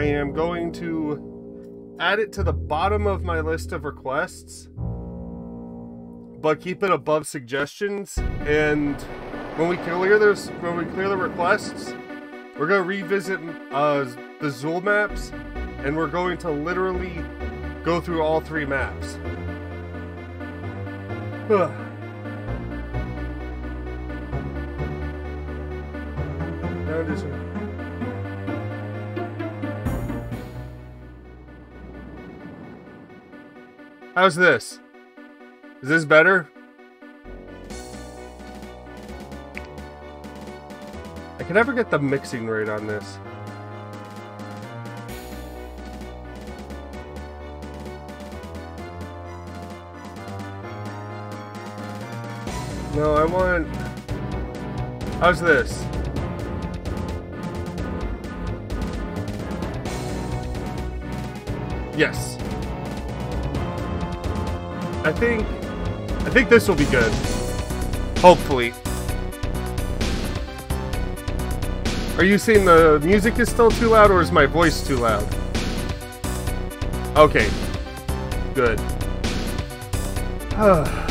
I am going to add it to the bottom of my list of requests, but keep it above suggestions. And when we clear this, when we clear the requests, we're gonna revisit uh, the Zzul maps, and we're going to literally go through all three maps. How's this? Is this better? I can never get the mixing rate on this. No, I want... How's this? Yes. I think... I think this will be good. Hopefully. Are you saying the music is still too loud or is my voice too loud? Okay. Good.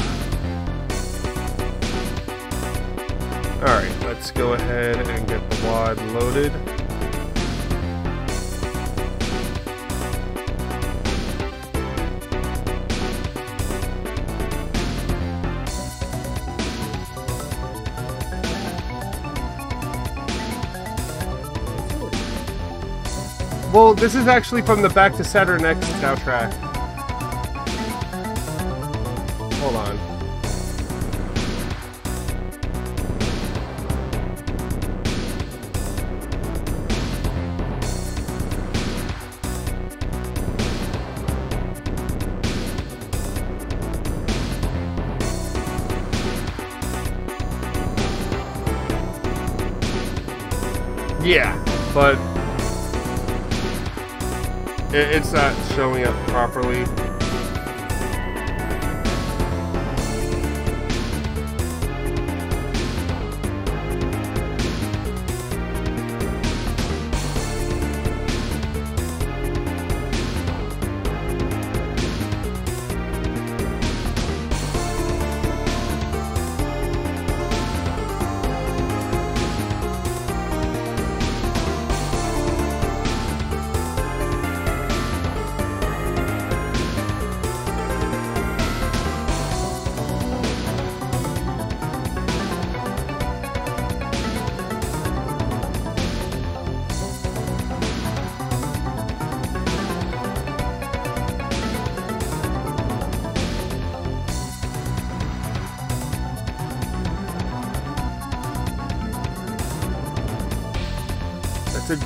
Alright, let's go ahead and get the WAD loaded. Well, this is actually from the Back to Saturn X soundtrack. Hold showing up properly.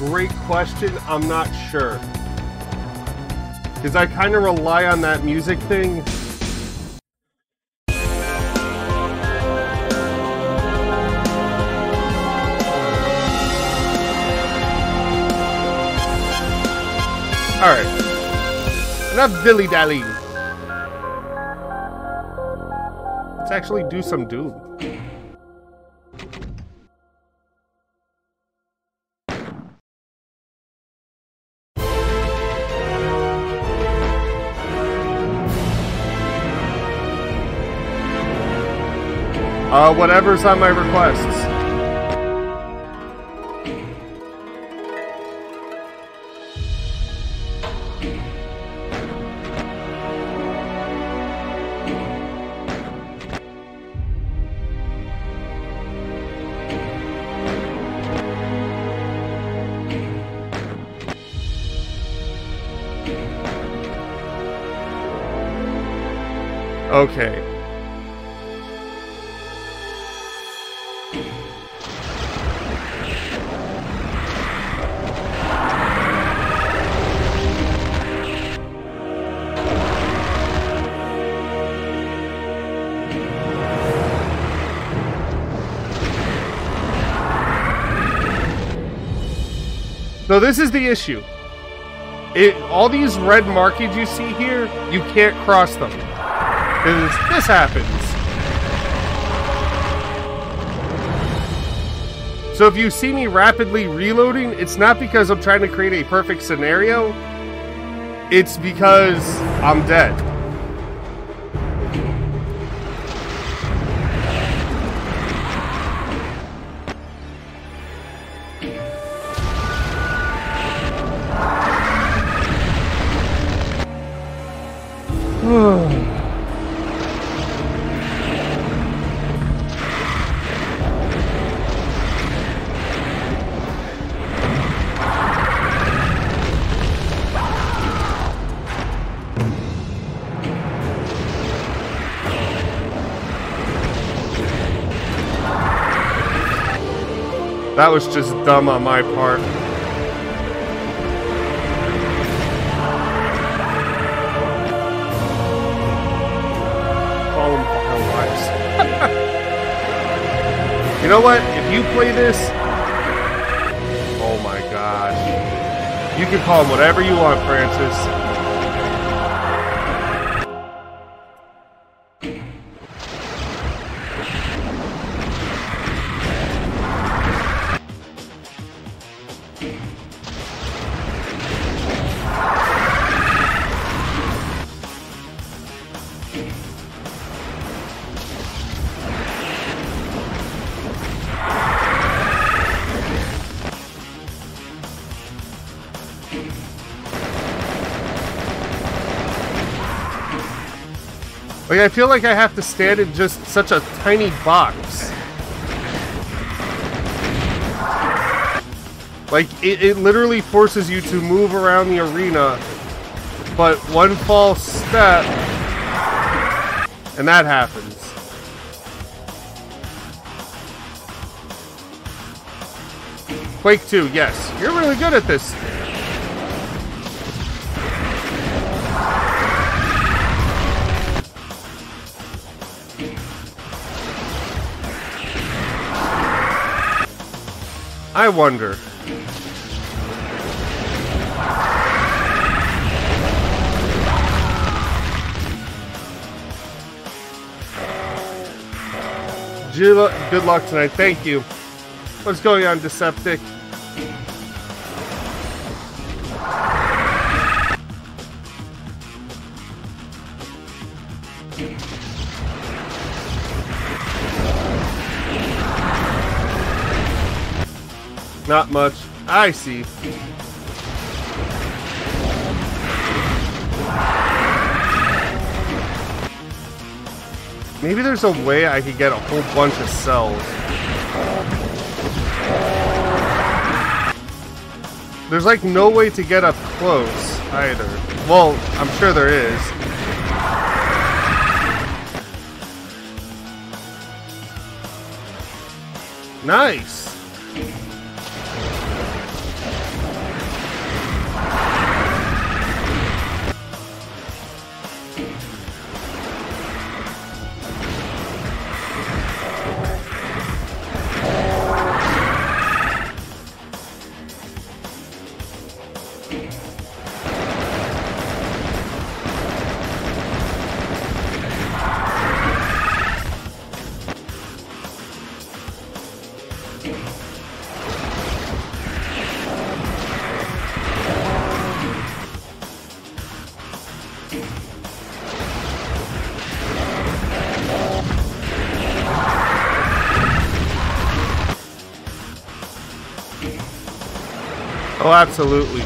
Great question. I'm not sure. Because I kind of rely on that music thing. Alright. Enough dilly dallying. Let's actually do some Doom. Uh, whatever's on my requests. So this is the issue. It, all these red markings you see here, you can't cross them. Because this happens. So if you see me rapidly reloading, it's not because I'm trying to create a perfect scenario. It's because I'm dead. That was just dumb on my part. Call them vile wives. you know what? If you play this... Oh my gosh. You can call them whatever you want, Francis. I feel like I have to stand in just such a tiny box. Like, it, it literally forces you to move around the arena, but one false step, and that happens. Quake 2, yes. You're really good at this. I wonder. Good luck tonight. Thank you. What's going on, Deceptic? Not much. I see. Maybe there's a way I could get a whole bunch of cells. There's like no way to get up close either. Well, I'm sure there is. Nice. Oh, absolutely.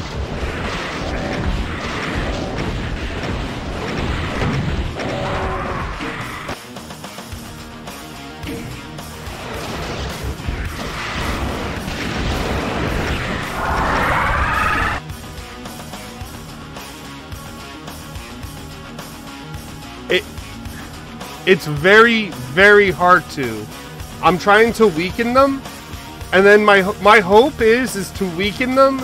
It, it's very, very hard to. I'm trying to weaken them, and then my my hope is is to weaken them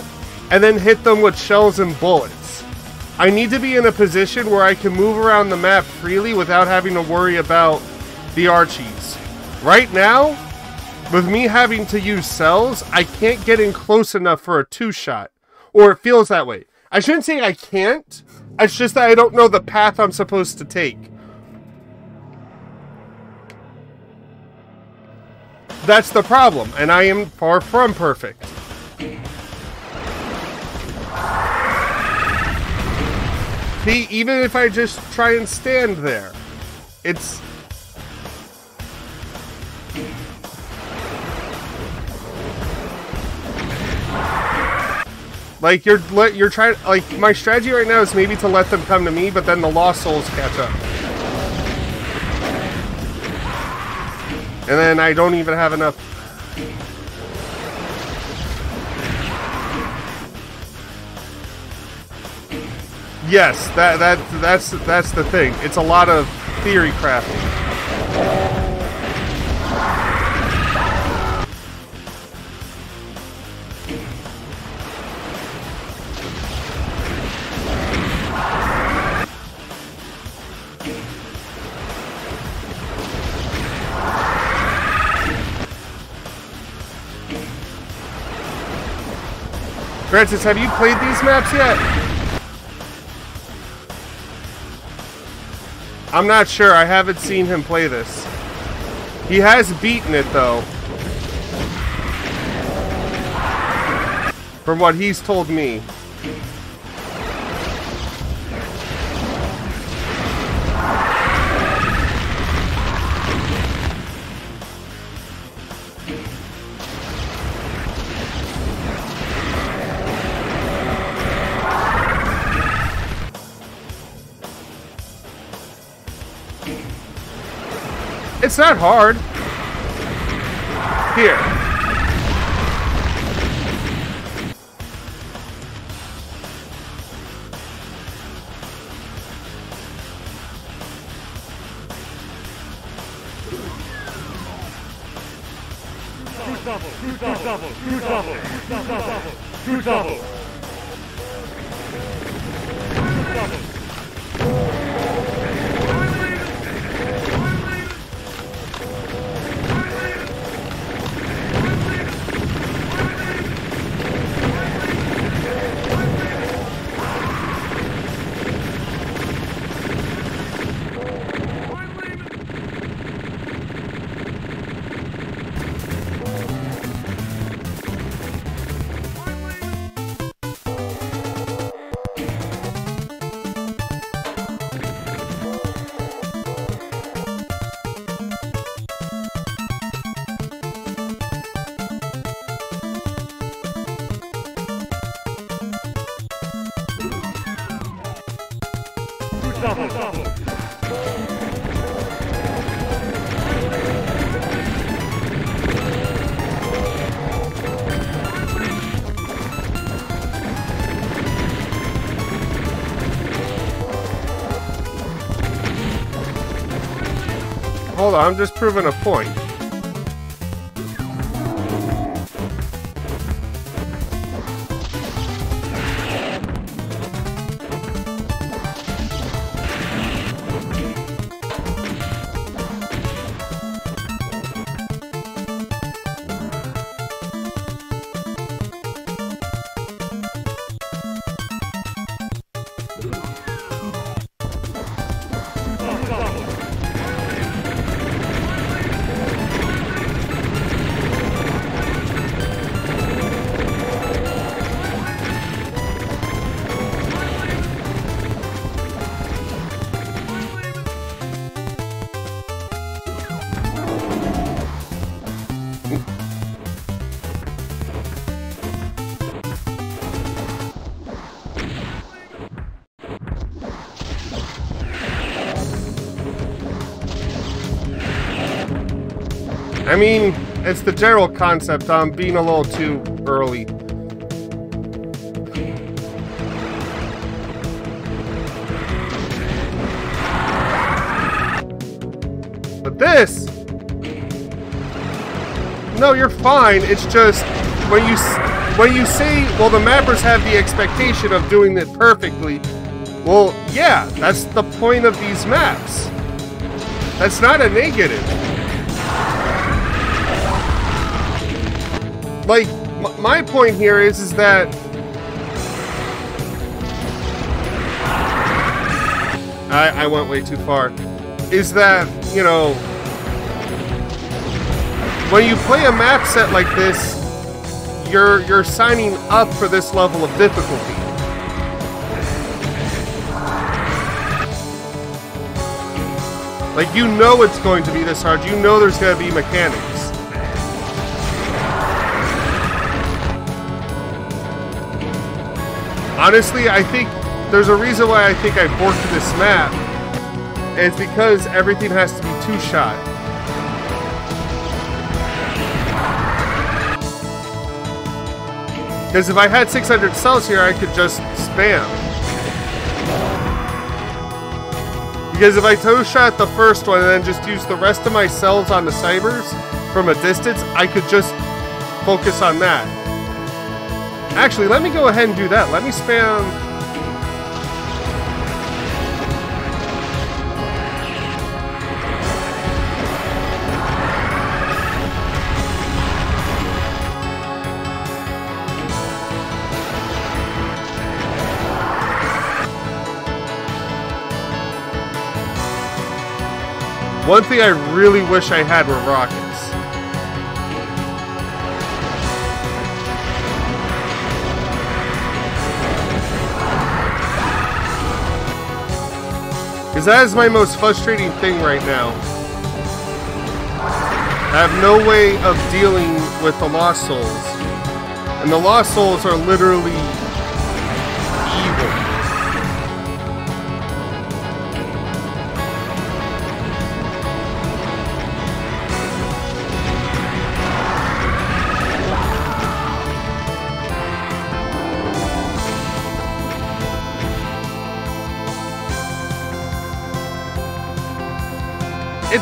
and then hit them with shells and bullets. I need to be in a position where I can move around the map freely without having to worry about the Archies. Right now, With me having to use cells, I can't get in close enough for a two-shot. Or it feels that way. I shouldn't say I can't. It's just that I don't know the path I'm supposed to take. That's the problem, and I am far from perfect. See, even if I just try and stand there, it's... Like you're you're trying like my strategy right now is maybe to let them come to me, but then the lost souls catch up. And then I don't even have enough Yes, that that that's that's the thing. It's a lot of theory crafting. Francis, have you played these maps yet? I'm not sure. I haven't seen him play this. He has beaten it, though. From what he's told me. It's not hard. Here. On, I'm just proving a point. I mean, it's the general concept. I'm being a little too early. But this... No, you're fine. It's just when you when you say, well, the mappers have the expectation of doing it perfectly. Well, yeah, that's the point of these maps. That's not a negative. Like my point here is is that I, I went way too far. Is that you know when you play a map set like this, you're you're signing up for this level of difficulty. Like you know it's going to be this hard. You know there's going to be mechanics. Honestly, I think there's a reason why I think I forked this map. It's because everything has to be two-shot. Because if I had 600 cells here, I could just spam. Because if I two-shot the first one and then just use the rest of my cells on the cybers from a distance, I could just focus on that. Actually, let me go ahead and do that. Let me spam One thing I really wish I had were rockets. Because that is my most frustrating thing right now. I have no way of dealing with the Lost Souls. And the Lost Souls are literally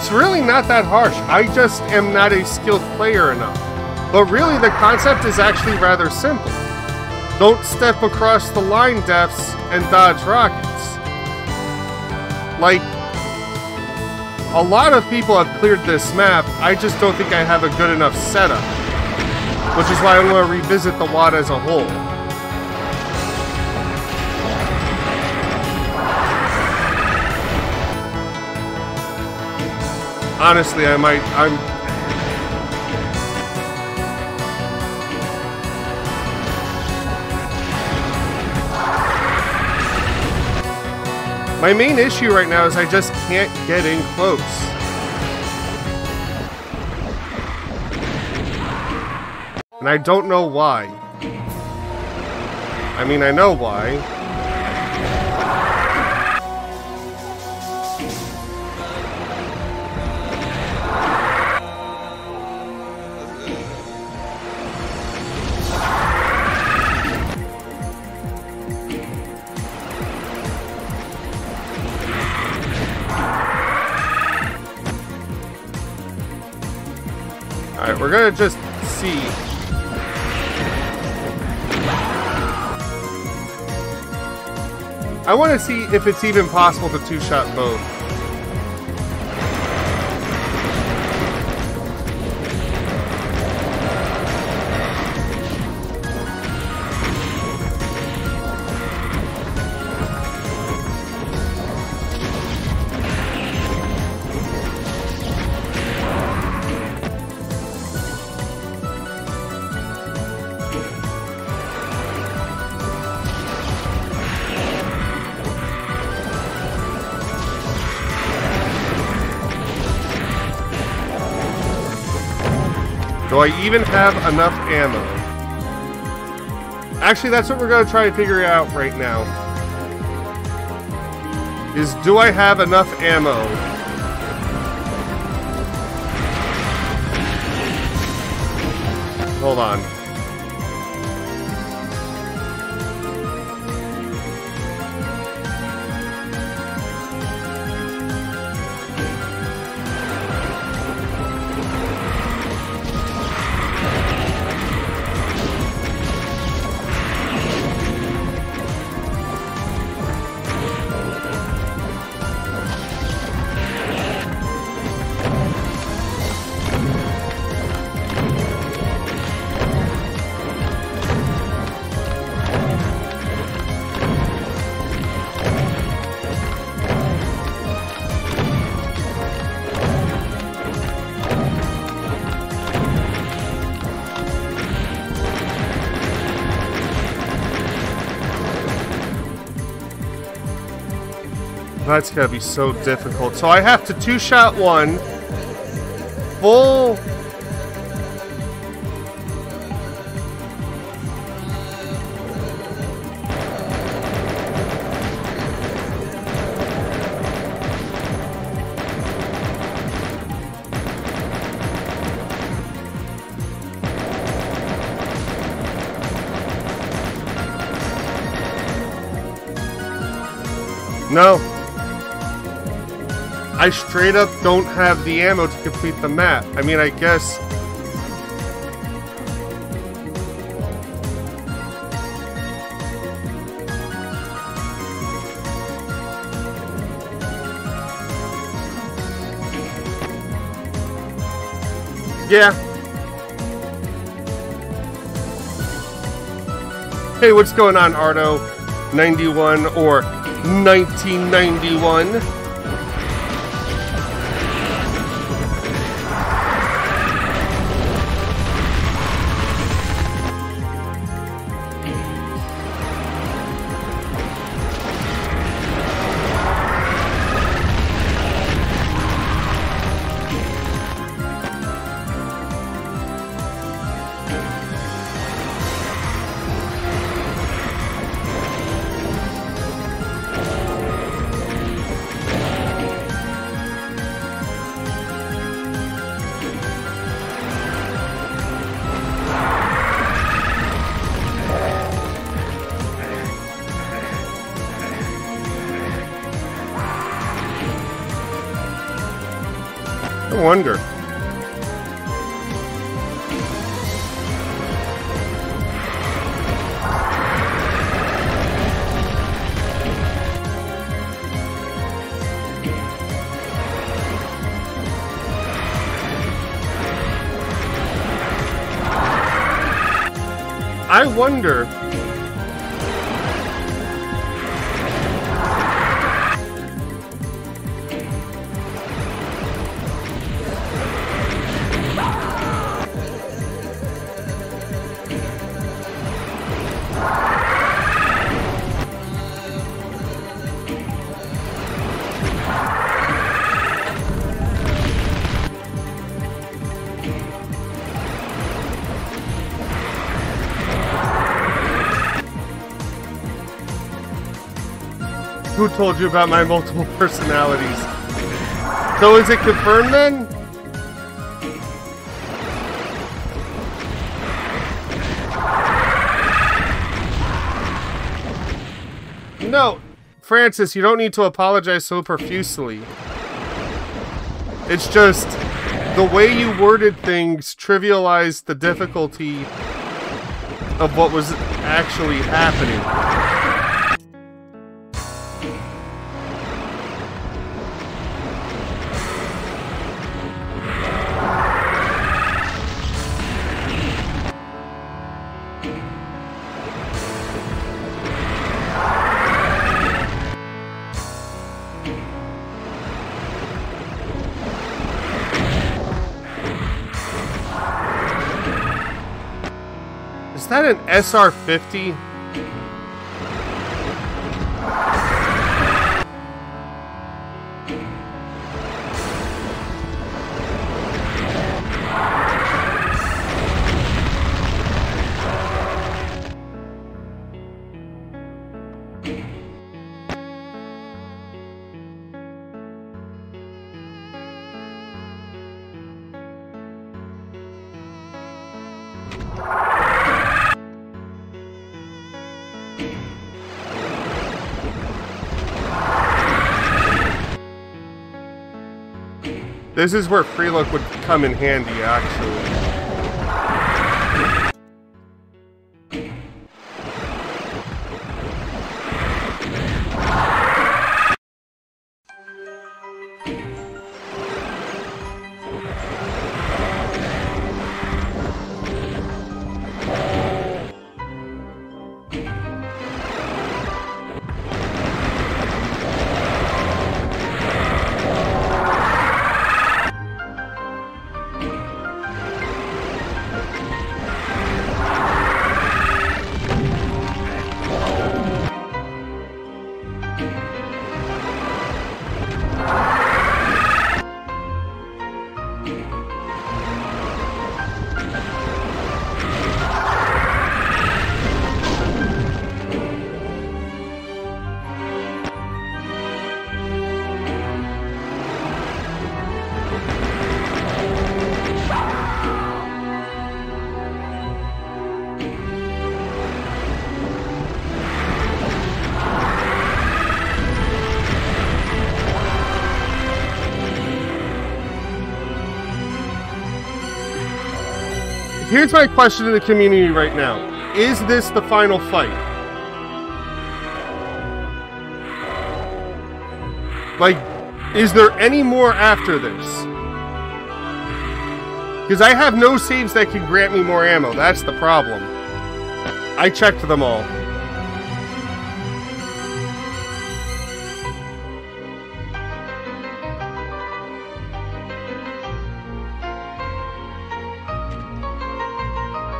It's really not that harsh. I just am not a skilled player enough. But really, the concept is actually rather simple. Don't step across the line defs and dodge rockets. Like, a lot of people have cleared this map, I just don't think I have a good enough setup. Which is why I'm going to revisit the WAD as a whole. Honestly, I might. I'm. My main issue right now is I just can't get in close. And I don't know why. I mean, I know why. We're gonna just see. I want to see if it's even possible to two-shot both. I even have enough ammo? Actually, that's what we're going to try to figure out right now. Is do I have enough ammo? Hold on. That's gonna be so difficult. So I have to two-shot one, full No. I straight up don't have the ammo to complete the map. I mean, I guess... Yeah. Hey, what's going on, Ardo? 91 or 1991. Told you about my multiple personalities? So is it confirmed then? No, Francis, you don't need to apologize so profusely. It's just the way you worded things trivialized the difficulty of what was actually happening. That an SR-50? This is where free look would come in handy, actually. Here's my question to the community right now: Is this the final fight? Like, is there any more after this? Because I have no saves that can grant me more ammo. That's the problem. I checked them all.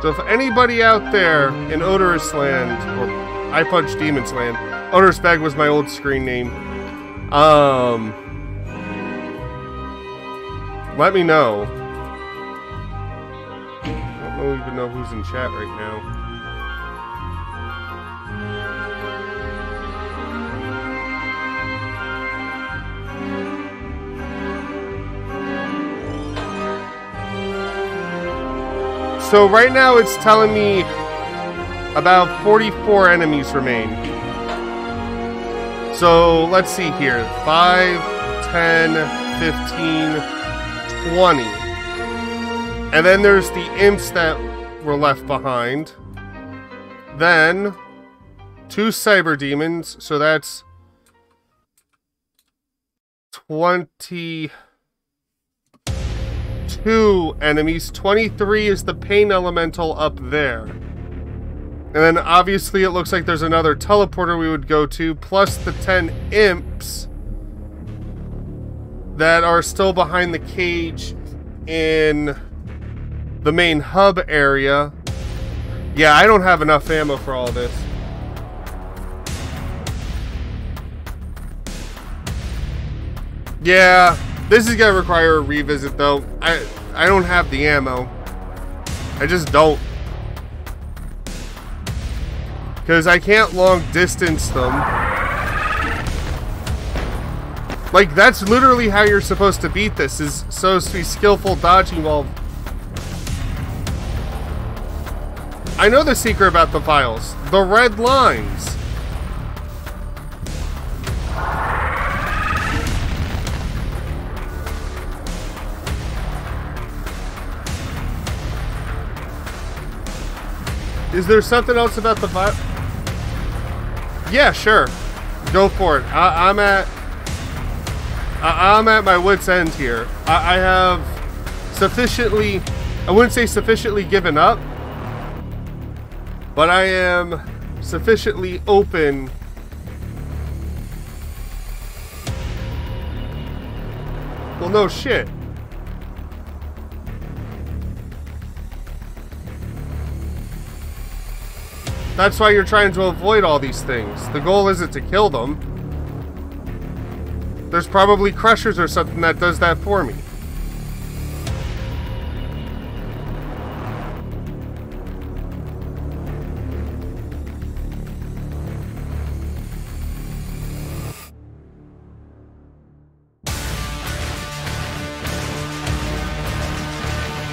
So if anybody out there in Odorous Land, or I Punch Demons Land, Odorous Bag was my old screen name. Um, let me know. I don't even know who's in chat right now. So right now it's telling me about 44 enemies remain. So let's see here. 5, 10, 15, 20. And then there's the imps that were left behind. Then two cyber demons, so that's 20 two enemies. 23 is the pain elemental up there. And then obviously it looks like there's another teleporter we would go to, plus the 10 imps that are still behind the cage in the main hub area. Yeah, I don't have enough ammo for all this. Yeah, this is gonna require a revisit though. I I don't have the ammo. I just don't. Because I can't long distance them. Like, that's literally how you're supposed to beat this, is supposed to be skillful dodging while... I know the secret about the vials. The red lines. Is there something else about the vibe? Yeah, sure. Go for it. I, am at. I, am at my wits' end here. I, I have sufficiently. I wouldn't say sufficiently given up, but I am sufficiently open Well, no shit. That's why you're trying to avoid all these things. The goal isn't to kill them. There's probably crushers or something that does that for me.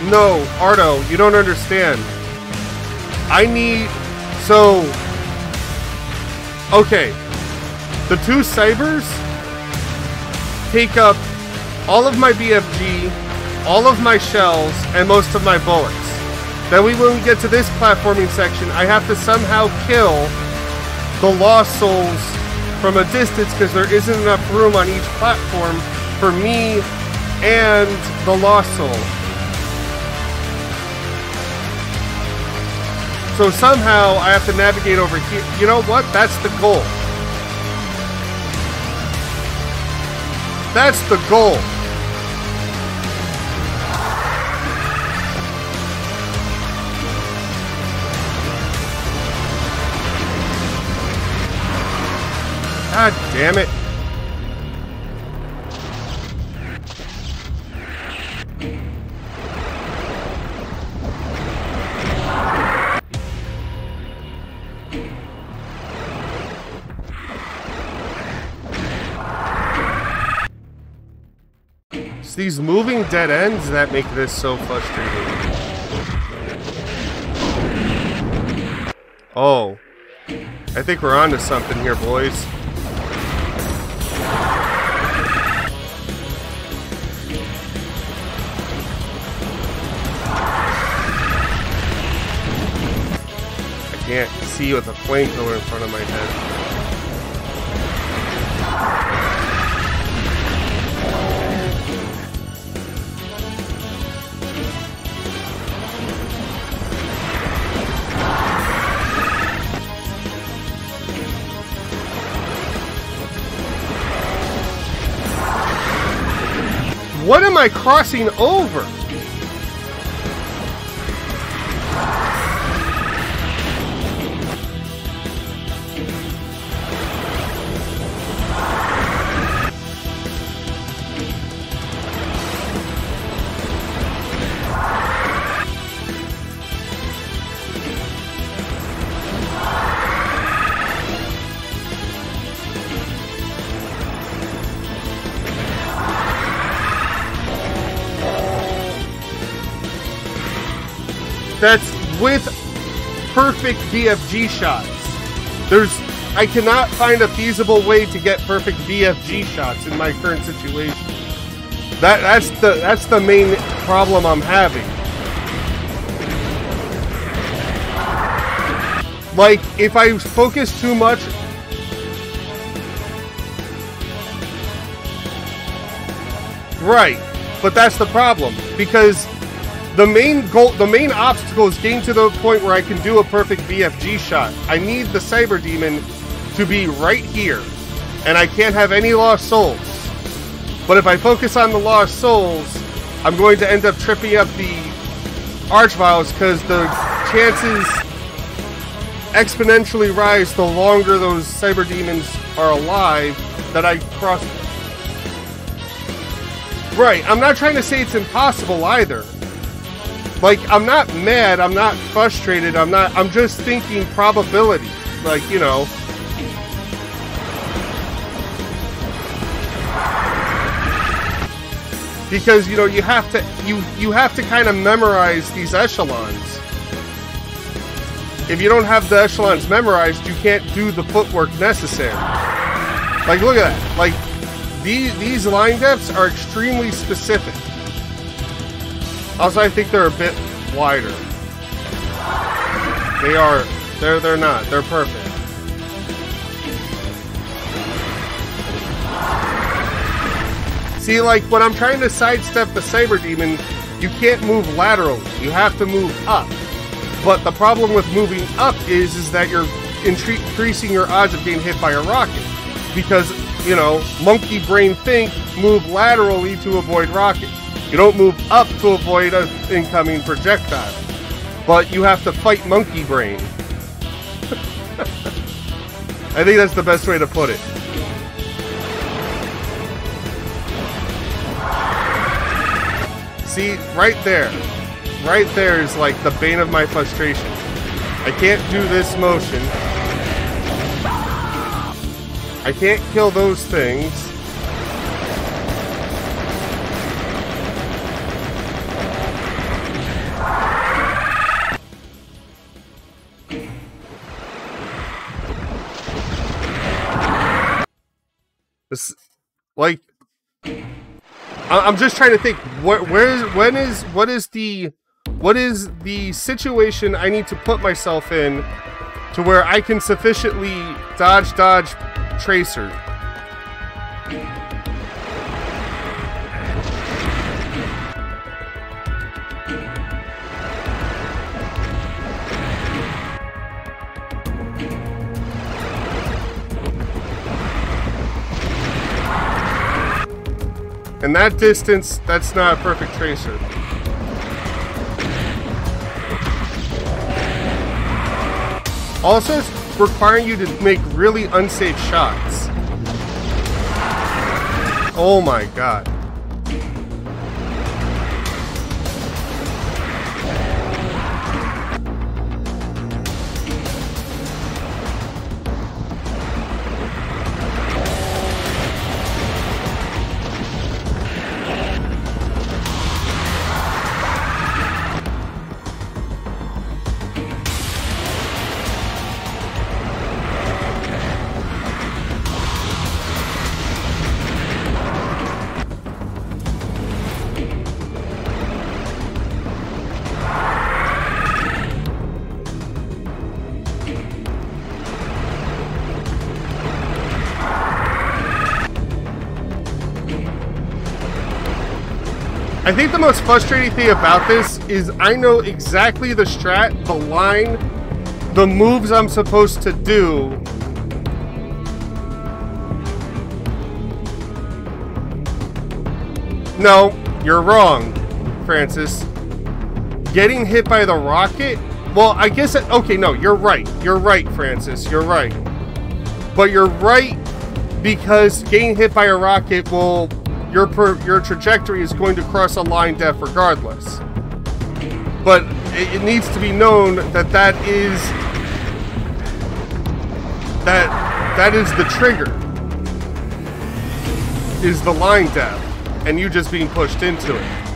No, Ardo, you don't understand. I need so, okay, the two Cybers take up all of my BFG, all of my shells, and most of my bullets. Then we, when we get to this platforming section, I have to somehow kill the Lost Souls from a distance because there isn't enough room on each platform for me and the Lost Soul. So somehow I have to navigate over here. You know what? That's the goal. That's the goal. God damn it. These moving dead ends that make this so frustrating. Oh. I think we're onto something here, boys. I can't see with a flamethrower in front of my head. What am I crossing over? Perfect BFG shots. There's I cannot find a feasible way to get perfect BFG shots in my current situation. That that's the that's the main problem I'm having. Like if I focus too much Right. But that's the problem because the main goal, the main obstacle is getting to the point where I can do a perfect BFG shot. I need the Cyber Demon to be right here, and I can't have any lost souls. But if I focus on the lost souls, I'm going to end up tripping up the Archviles because the chances exponentially rise the longer those Cyber Demons are alive that I cross. Right, I'm not trying to say it's impossible either. Like, I'm not mad, I'm not frustrated, I'm not, I'm just thinking probability. Like, you know. Because, you know, you have to, you, you have to kind of memorize these echelons. If you don't have the echelons memorized, you can't do the footwork necessary. Like, look at that. Like, these, these line defs are extremely specific. Also, I think they're a bit wider. They are. They're they're not. They're perfect. See, like when I'm trying to sidestep the Cyber Demon, you can't move laterally. You have to move up. But the problem with moving up is is that you're increasing your odds of being hit by a rocket. Because, you know, monkey brain think move laterally to avoid rockets. You don't move up to avoid an incoming projectile, but you have to fight monkey brain. I think that's the best way to put it. See, right there. Right there is like the bane of my frustration. I can't do this motion. I can't kill those things. This, like, I'm just trying to think. Where, where is, when is, what is the, what is the situation I need to put myself in to where I can sufficiently dodge, dodge, tracer? And that distance, that's not a perfect tracer. Also, requiring you to make really unsafe shots. Oh my god. Think the most frustrating thing about this is I know exactly the strat, the line, the moves I'm supposed to do. No, you're wrong, Francis. Getting hit by the rocket? Well, I guess... It, okay, no, you're right. You're right, Francis. You're right. But you're right because getting hit by a rocket will... Your, per, your trajectory is going to cross a line def regardless. But it, it needs to be known that that is... That that is the trigger. Is the line def and you just being pushed into it.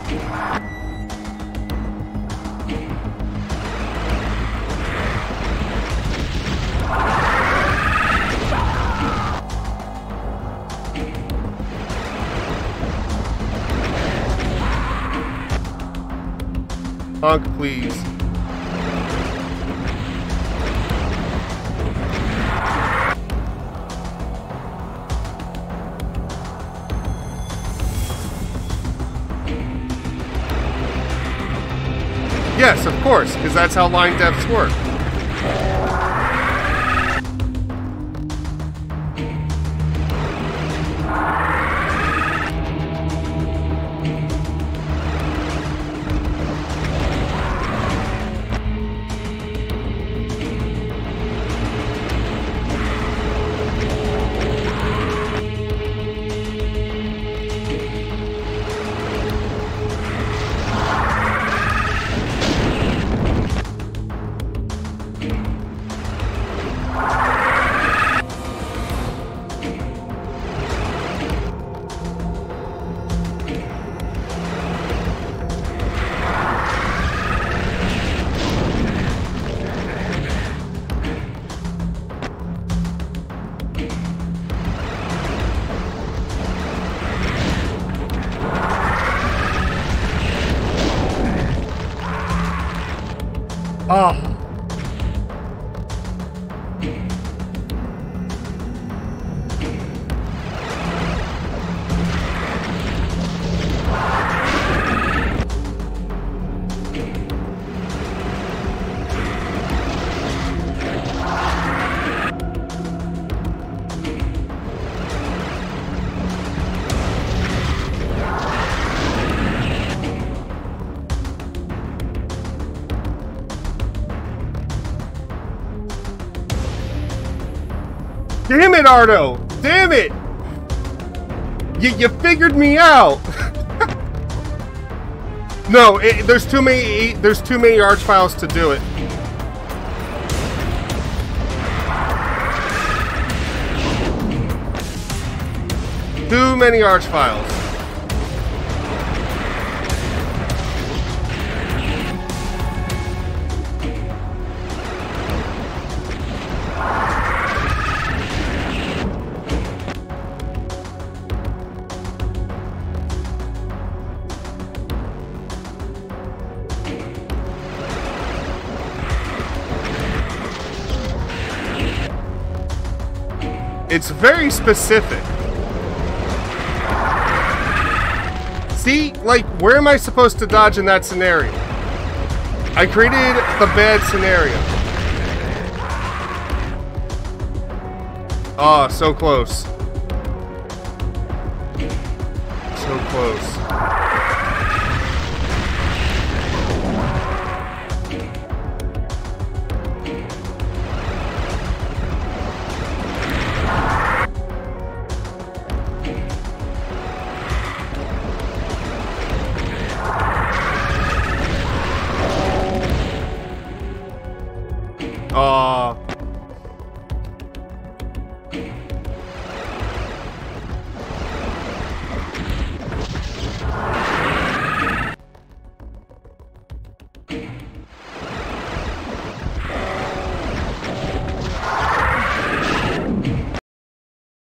Honk, please. Yes, of course, because that's how line defs work. Damn it, Ardo! Damn it! You, you figured me out! no, it, there's too many there's too many Archviles to do it. Too many Archviles. It's very specific. See, like, where am I supposed to dodge in that scenario? I created the bad scenario. Ah, oh, so close. So close.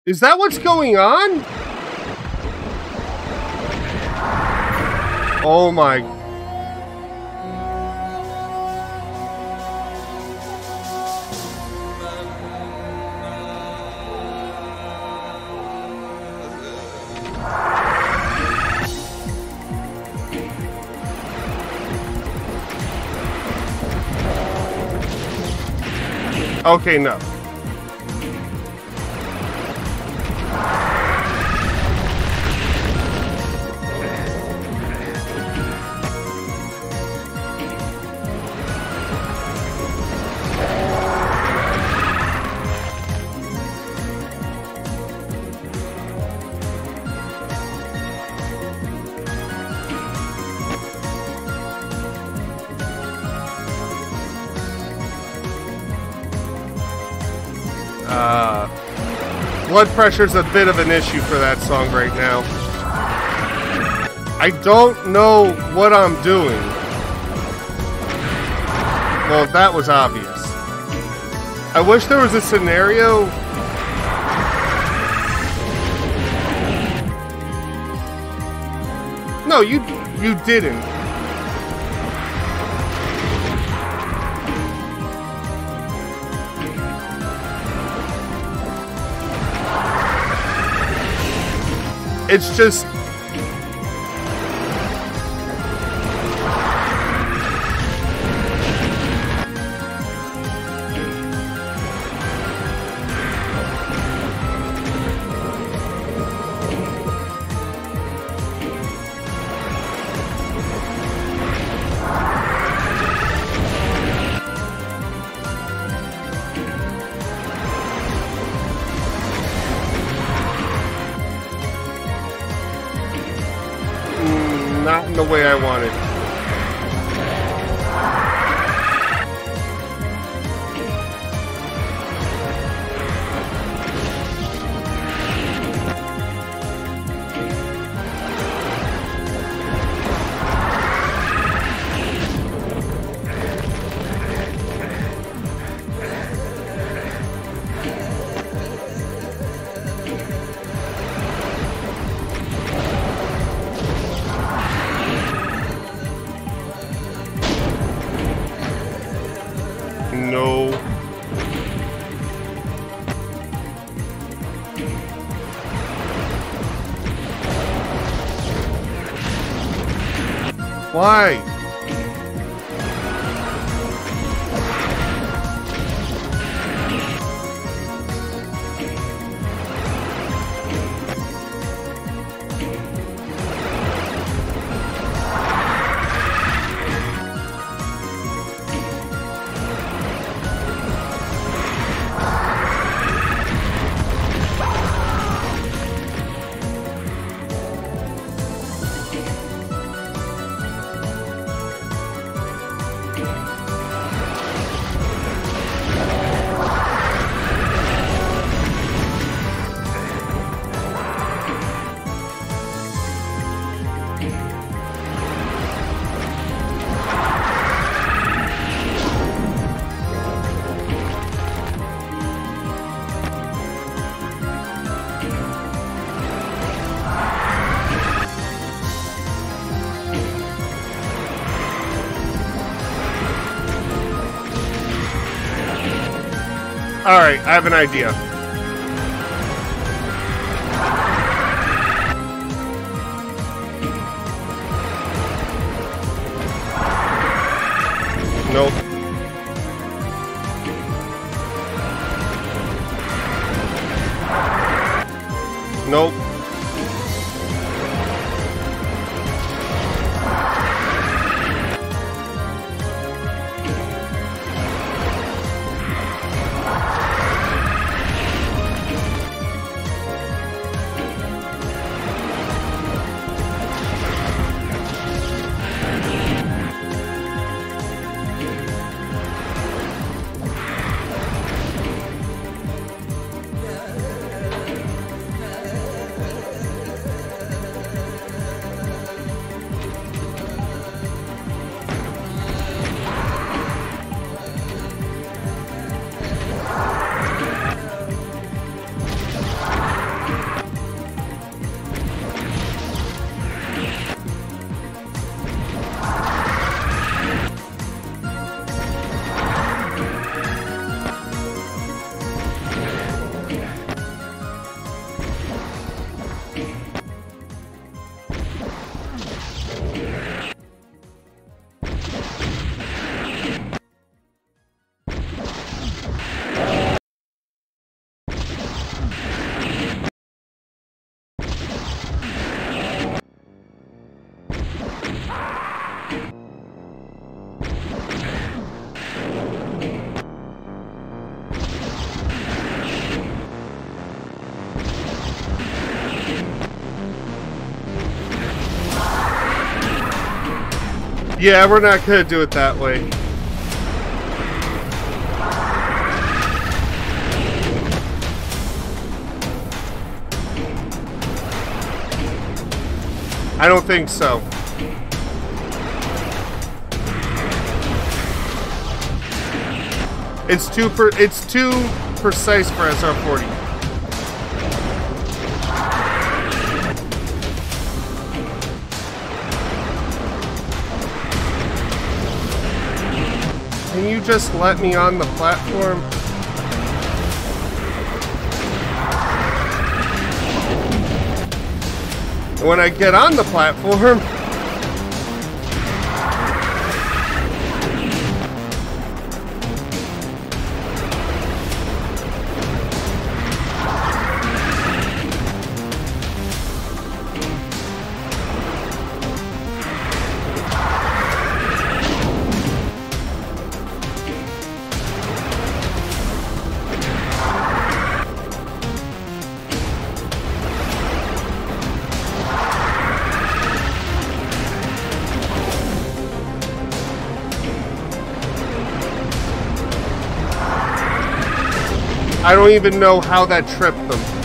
Is that what's going on? Oh my. Okay, no. Blood pressure's a bit of an issue for that song right now. I don't know what I'm doing. Well, that was obvious. I wish there was a scenario. No, you you didn't. It's just Alright, I have an idea. Yeah, we're not gonna do it that way. I don't think so. It's too per it's too precise for SR40. Can you just let me on the platform? when I get on the platform, I don't even know how that tripped them.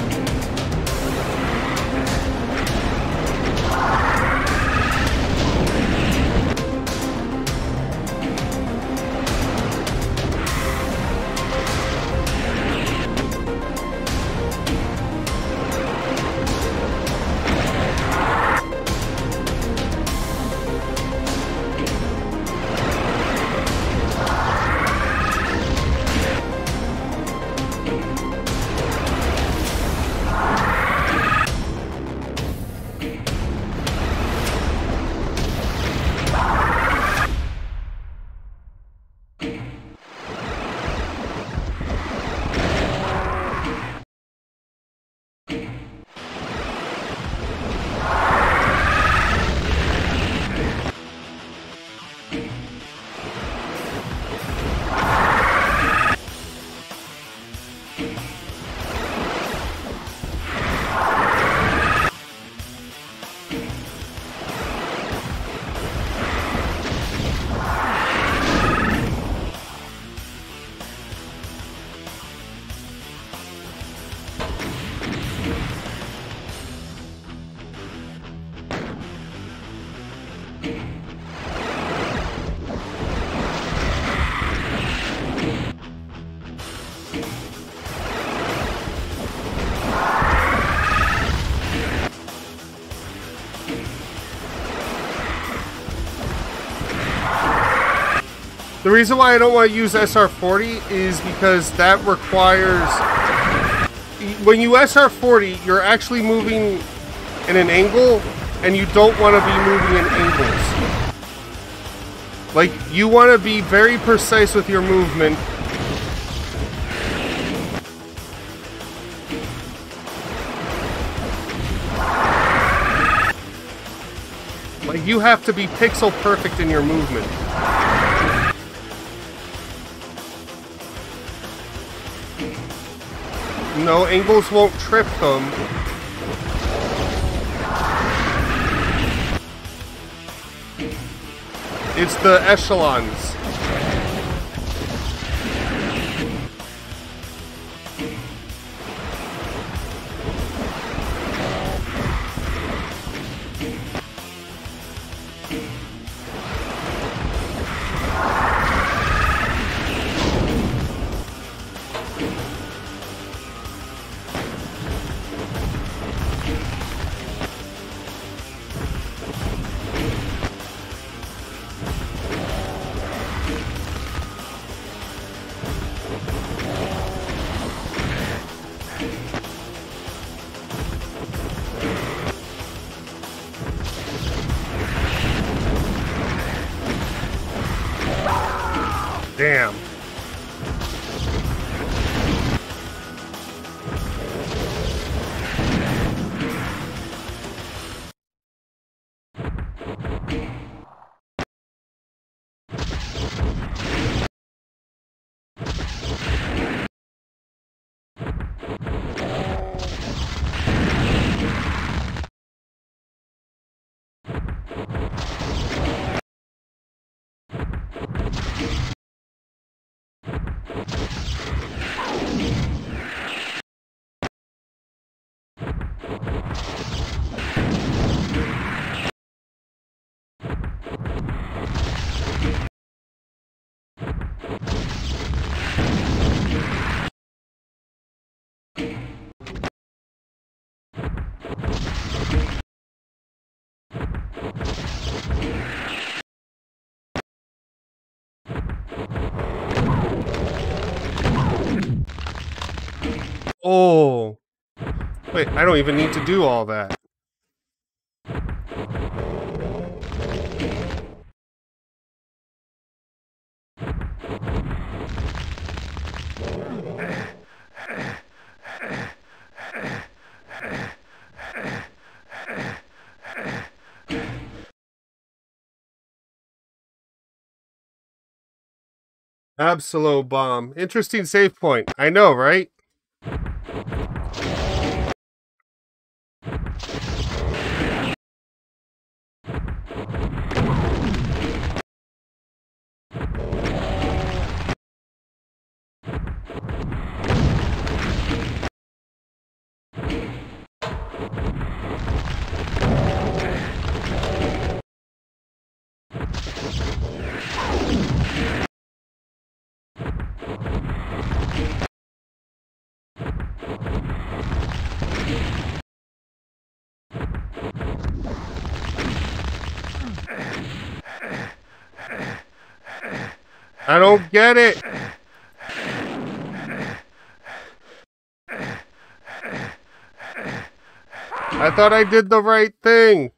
Reason why I don't want to use SR40 is because that requires... When you SR40, you're actually moving in an angle, and you don't want to be moving in angles. Like, you want to be very precise with your movement. Like, you have to be pixel perfect in your movement. No, angles won't trip them. It's the echelons. Oh! Wait, I don't even need to do all that. Absolute bomb. Interesting save point. I know, right? I don't get it. I thought I did the right thing.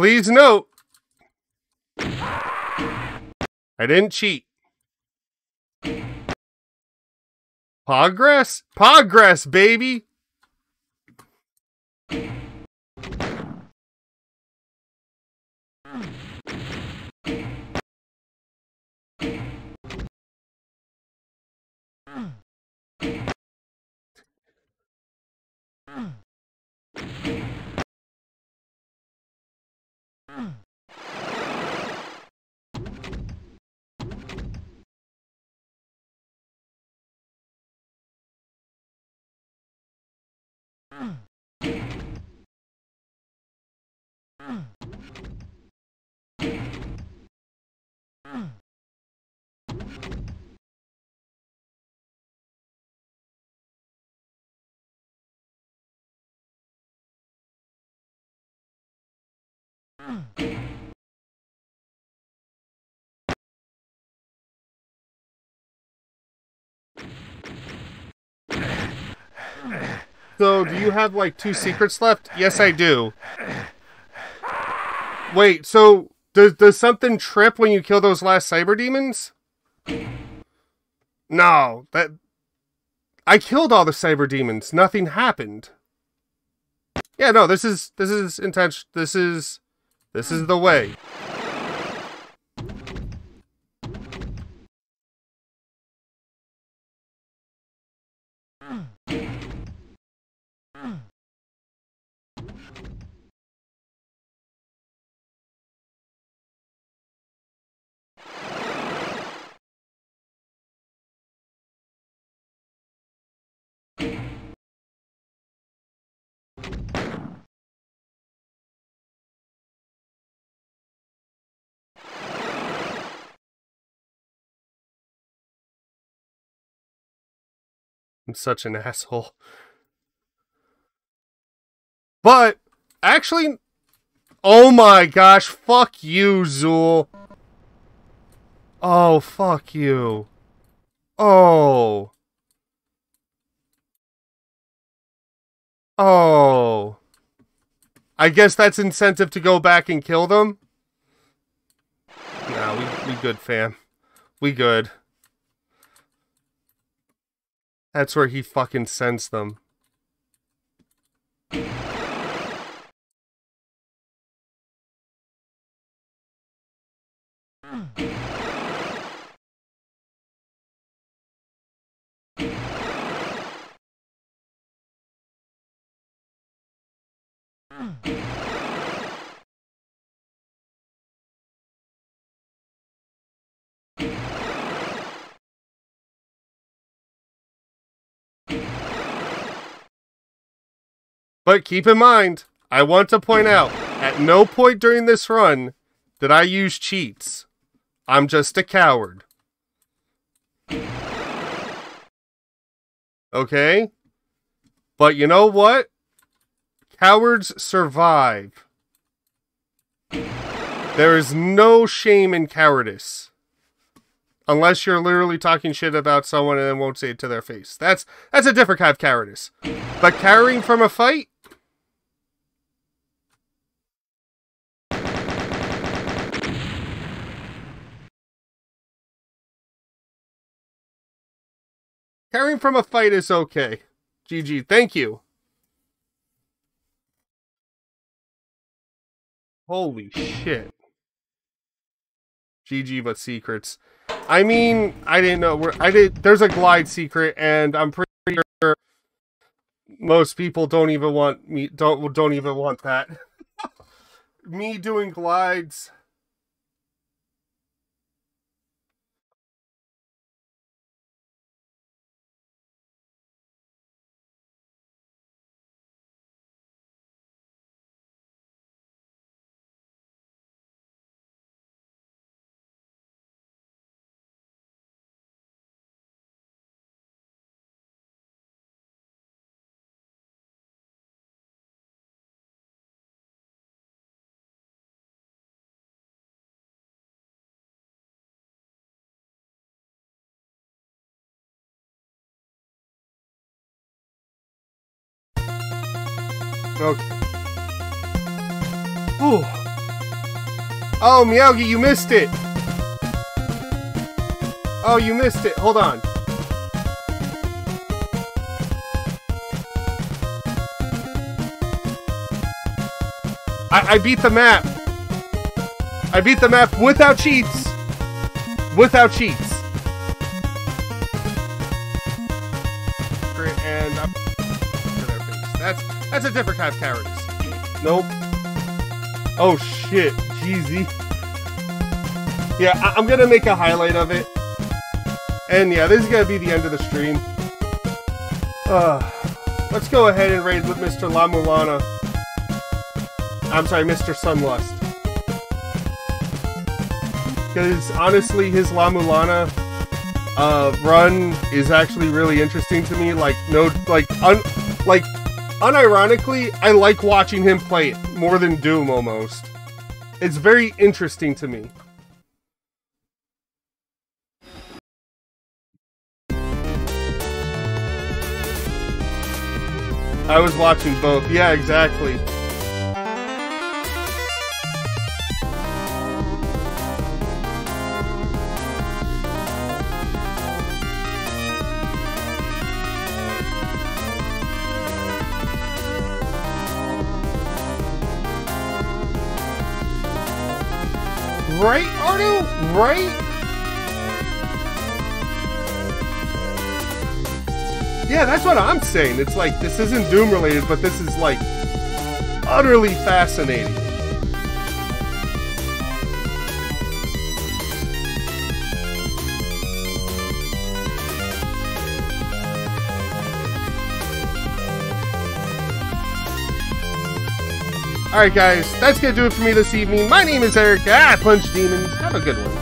Please note, I didn't cheat. Progress? Progress, baby! So, do you have like two secrets left? Yes, I do. Wait, so does does something trip when you kill those last cyber demons? No, that I killed all the cyber demons. Nothing happened. Yeah, no, this is this is intention. This is this is the way. I'm such an asshole. But actually, oh my gosh, fuck you, Zzul. Oh, fuck you. Oh. Oh. I guess that's incentive to go back and kill them? Nah, we, we good, fam. We good. That's where he fucking sends them. But keep in mind, I want to point out, at no point during this run did I use cheats. I'm just a coward. Okay? But you know what? Cowards survive. There is no shame in cowardice. Unless you're literally talking shit about someone and then won't say it to their face. That's that's a different kind of cowardice. But cowering from a fight? Cowering from a fight is okay. GG, thank you. Holy shit. GG, but secrets. I mean, I didn't know. Where, I did. There's a glide secret, and I'm pretty sure most people don't even want me. Don't don't even want that. me doing glides. Okay. Ooh. Oh, Miyagi, you missed it! Oh, you missed it. Hold on. I, I beat the map. I beat the map without cheats. Without cheats. That's a different kind of cowardice. Nope. Oh shit, Jeezy. Yeah, I am gonna make a highlight of it. And yeah, this is gonna be the end of the stream. Uh, let's go ahead and raid with Mr. La Mulana. I'm sorry, Mr. Sunlust. Because honestly, his La Mulana uh, run is actually really interesting to me. Like, no, like, un, like, unironically, I like watching him play it more than Doom almost. It's very interesting to me. I was watching both. Yeah, exactly. Right? Yeah, that's what I'm saying. It's like, this isn't Doom related, but this is like utterly fascinating. Alright guys, that's gonna do it for me this evening. My name is Eric, I Punch Demons. Have a good one.